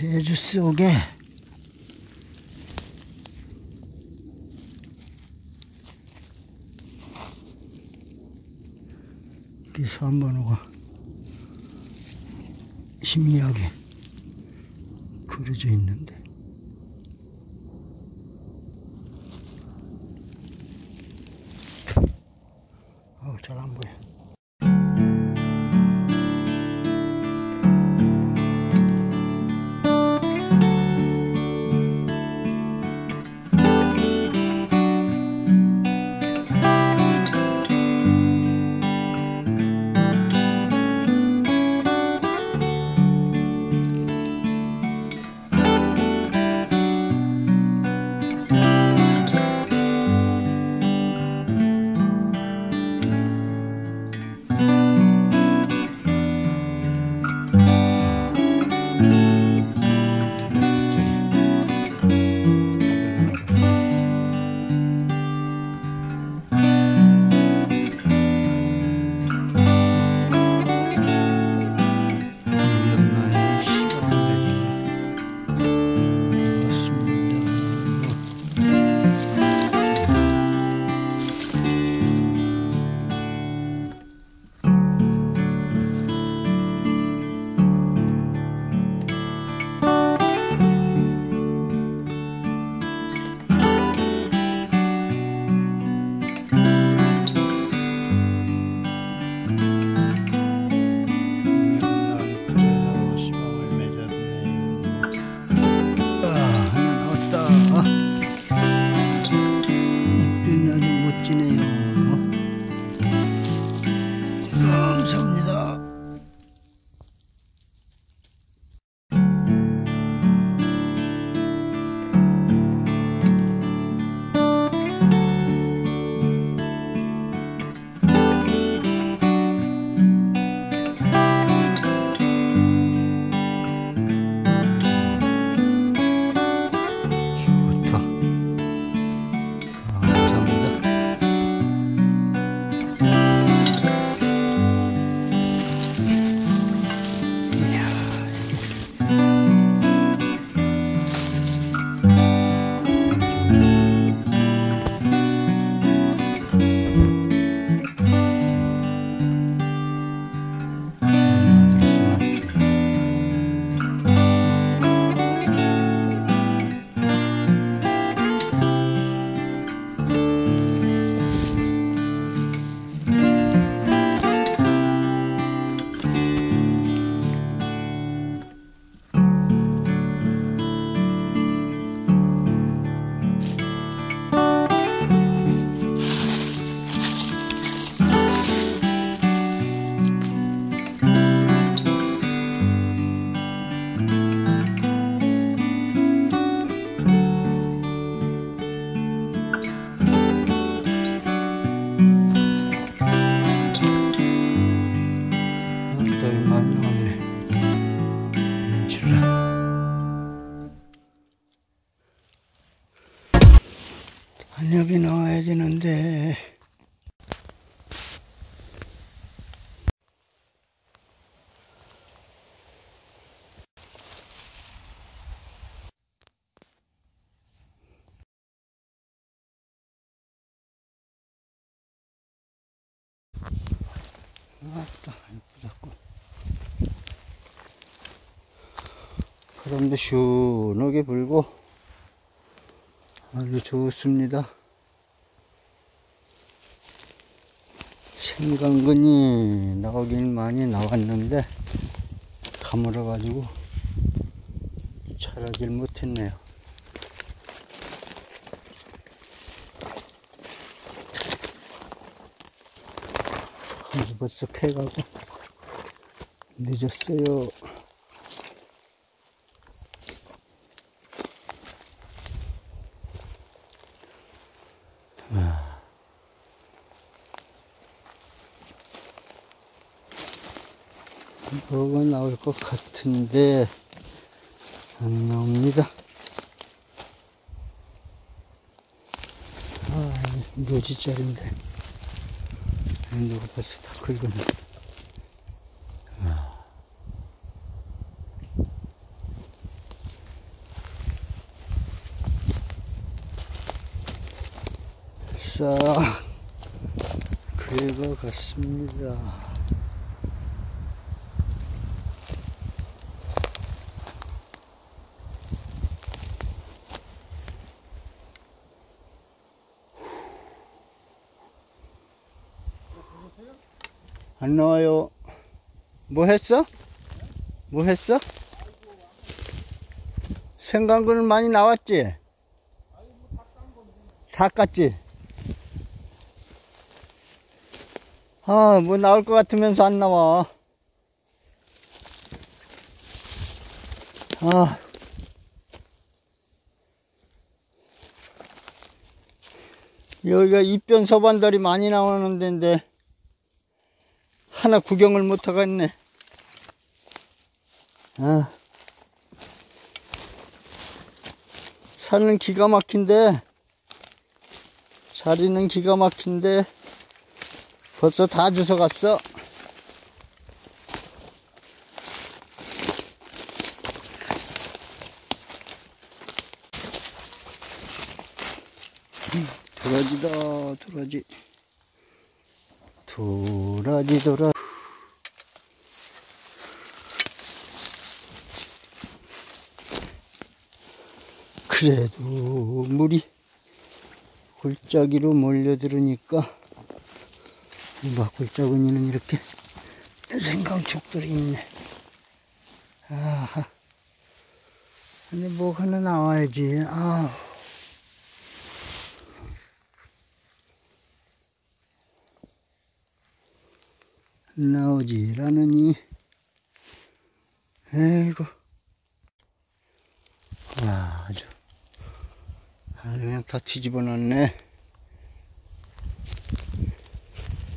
대주 속에 이 선번호가 희미하게 그려져 있는데 아따, 예쁘다고. 바람도 시원하게 불고 아주 좋습니다. 생강근이 나오긴 많이 나왔는데 가물어 가지고 자라질 못했네요. 벌써 캐가고 늦었어요. 뭐가 나올 것 같은데 안 나옵니다. 묘지짜리인데. 누가 벌써 다 긁었네. 싹 긁어갔습니다. 안 나와요. 뭐 했어? 뭐 했어? 생강근은 많이 나왔지? 다 깠지? 아, 뭐 나올 것 같으면서 안 나와. 아. 여기가 입변 서반달이 많이 나오는 데인데, 하나 구경을 못 하겠네. 아. 산은 기가 막힌데, 자리는 기가 막힌데, 벌써 다 주워갔어. 도라지다, 도라지. 도라지, 도라. 그래도 물이 골짜기로 몰려들으니까 막 골짜기는 이렇게 생강촉들이 있네. 아하. 근데 뭐 하나 나와야지. 아 나오지라느니. 에이고. 아, 아주. 아주 그냥 다 뒤집어 놨네.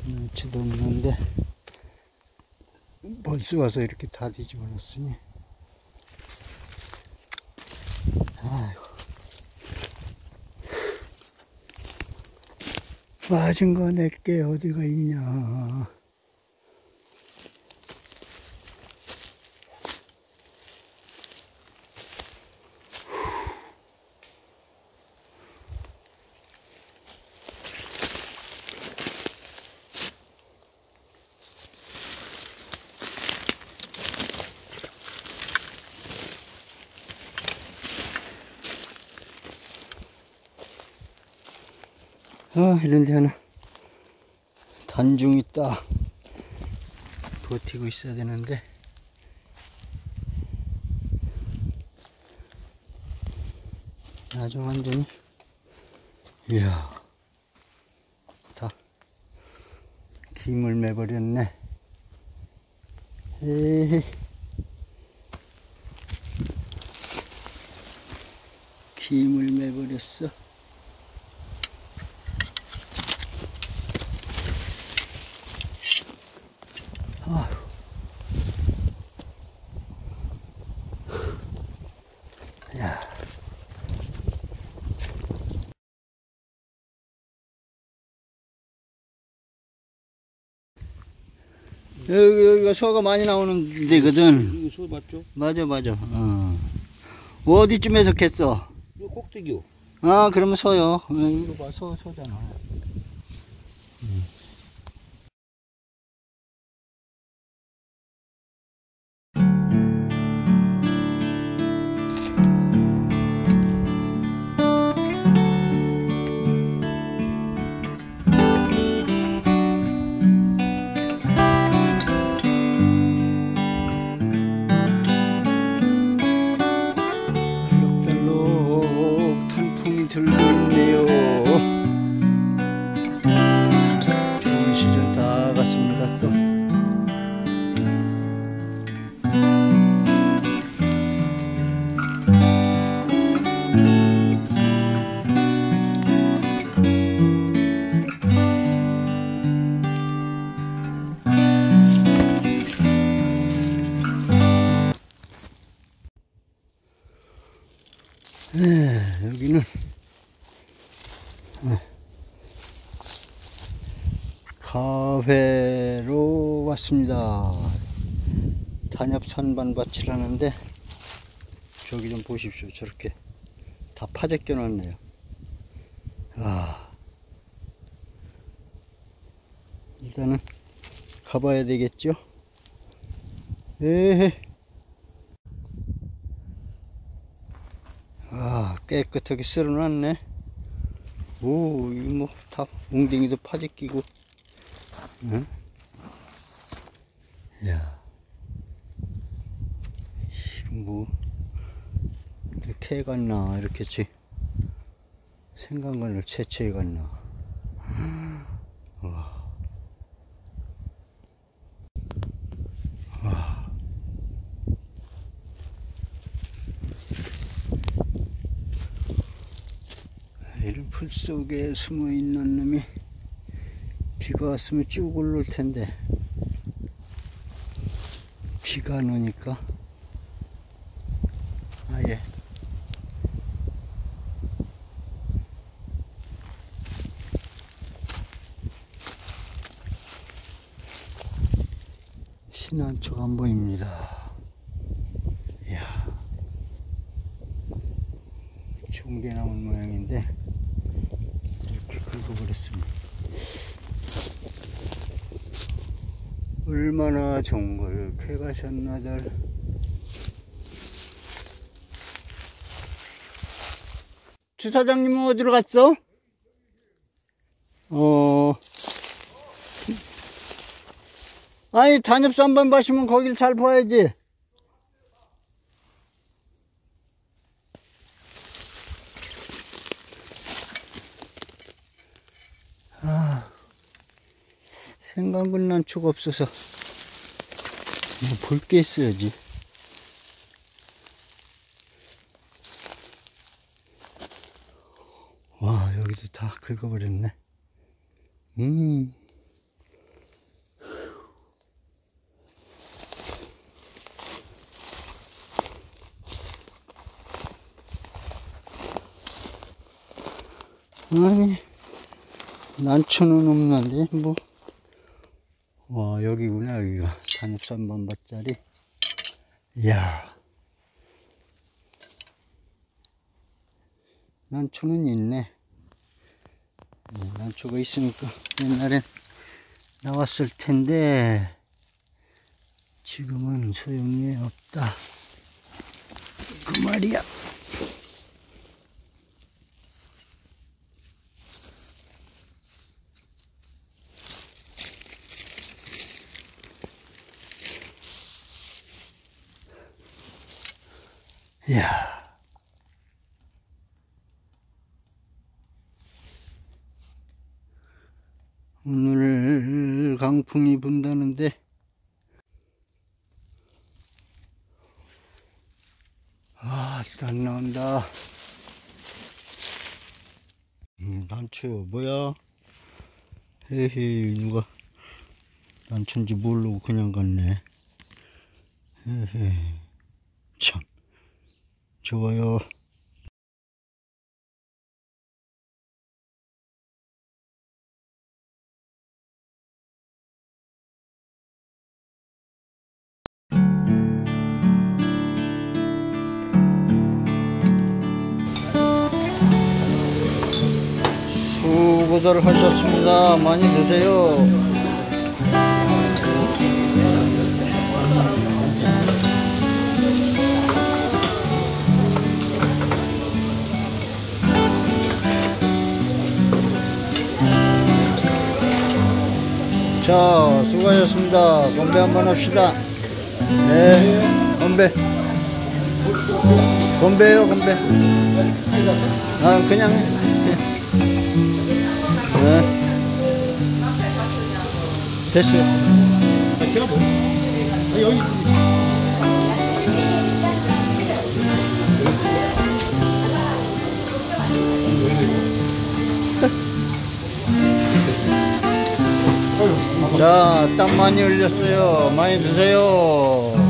눈치도 없는데. 벌써 와서 이렇게 다 뒤집어 놨으니. 아이고. 빠진 거 내게 어디가 있냐. 아, 이런 데 하나 단중이 딱 버티고 있어야 되는데. 나중 완전히 이야 다 김을 매버렸네. 에이 김을 매버렸어 아휴. 야. 여기, 여기가 소가 많이 나오는 데거든. 이거 소 맞죠? 맞아, 맞아. 어. 어디쯤에서 캤어? 이거 꼭대기요. 아, 그러면 소요. 어, 이거 봐, 소, 소잖아. 단엽 산반밭이라는데 저기 좀 보십시오. 저렇게 다 파재 껴 놨네요. 아, 일단은 가봐야 되겠죠? 에헤. 아, 깨끗하게 쓸어놨네. 오, 이거 뭐, 다, 웅댕이도 파재 끼고. 응? 야. 뭐, 이렇게 해갔나, 이렇게 지 생강간을 채취해 갔나. 와. 와. 이런 풀 속에 숨어 있는 놈이 비가 왔으면 쭉 올라올 텐데 비가 안 오니까 아예 신한초가 안 보입니다. 이야, 중계나무 모양인데 이렇게 긁어버렸습니다. 얼마나 좋은 걸 캐가셨나들. 주사장님은 어디로 갔어? 어. 아니 단엽수 한번 마시면 거길 잘 봐야지 생강근 난초가 없어서 뭐 볼 게 있어야지. 와 여기도 다 긁어버렸네. 음. 아니 난초는 없는데 뭐 와 여기구나 여기가. 단엽산반밭짜리. 이야. 난초는 있네. 네, 난초가 있으니까 옛날엔 나왔을 텐데 지금은 소용이 없다. 그 말이야 이야. 오늘 강풍이 분다는데 아, 진짜 안 나온다. 음, 난초요. 뭐야? 헤헤, 누가 난초인지 모르고 그냥 갔네. 헤헤. 참. 좋아요. 수고들 하셨습니다. 많이 드세요. 자, 수고하셨습니다. 건배 한번 합시다. 네, 건배. 건배요, 건배. 아, 그냥. 네. 됐어요. 제가 뭐? 아, 여기 자, 땀 많이 흘렸어요. 많이 드세요.